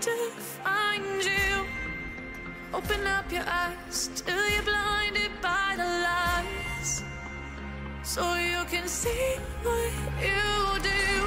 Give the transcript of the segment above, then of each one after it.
to find you. Open up your eyes till you're blinded by the lies, so you can see what you do.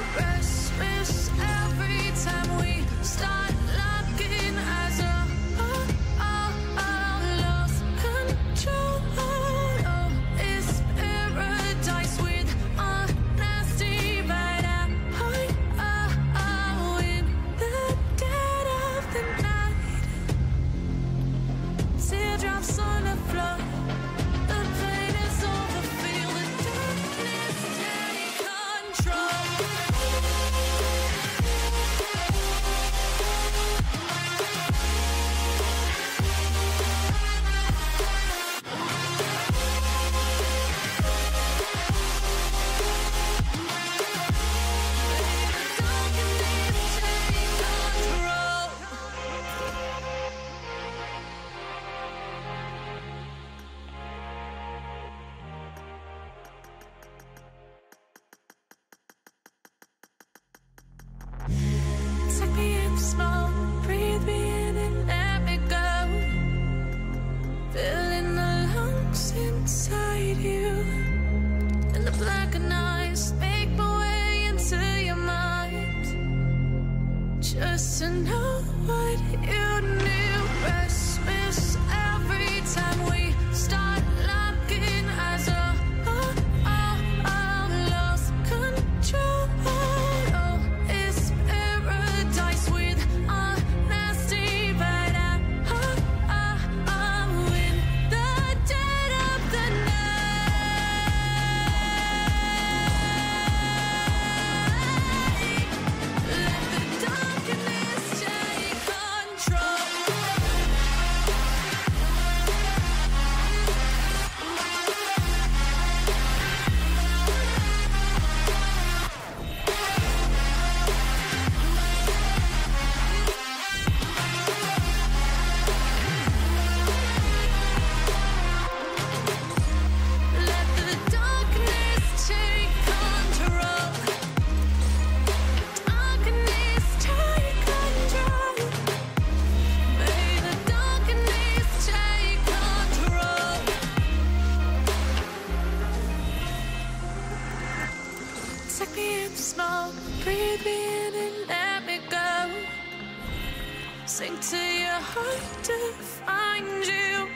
hard to find you.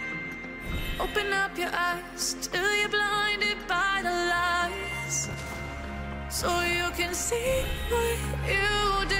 Open up your eyes till you're blinded by the lies. So you can see what you do.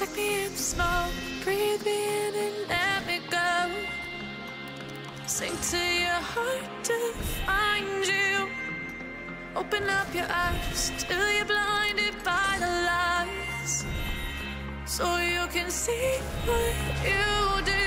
Take me in the smoke, breathe me in and let me go. Sing to your heart to find you. Open up your eyes till you're blinded by the lies. So you can see what you do.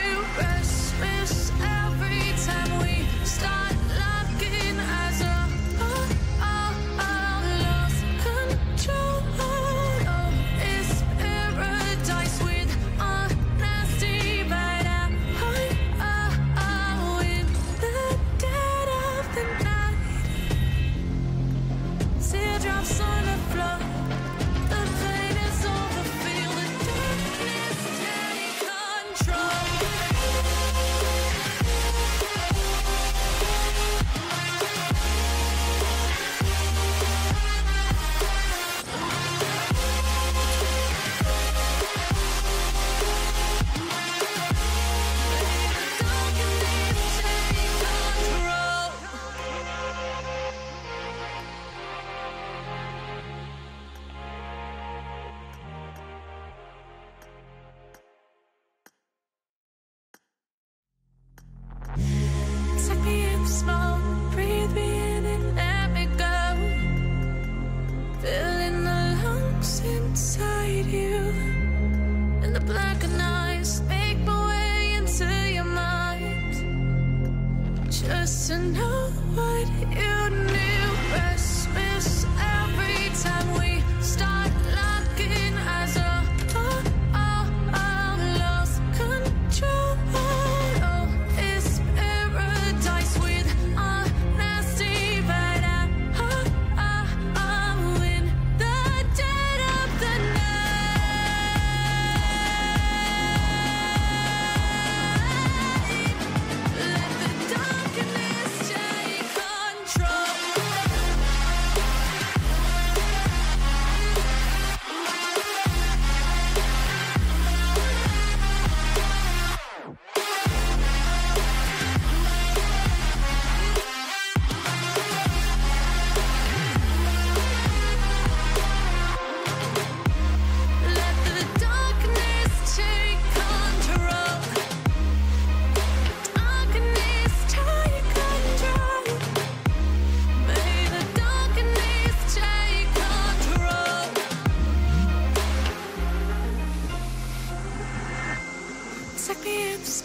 To know what you knew.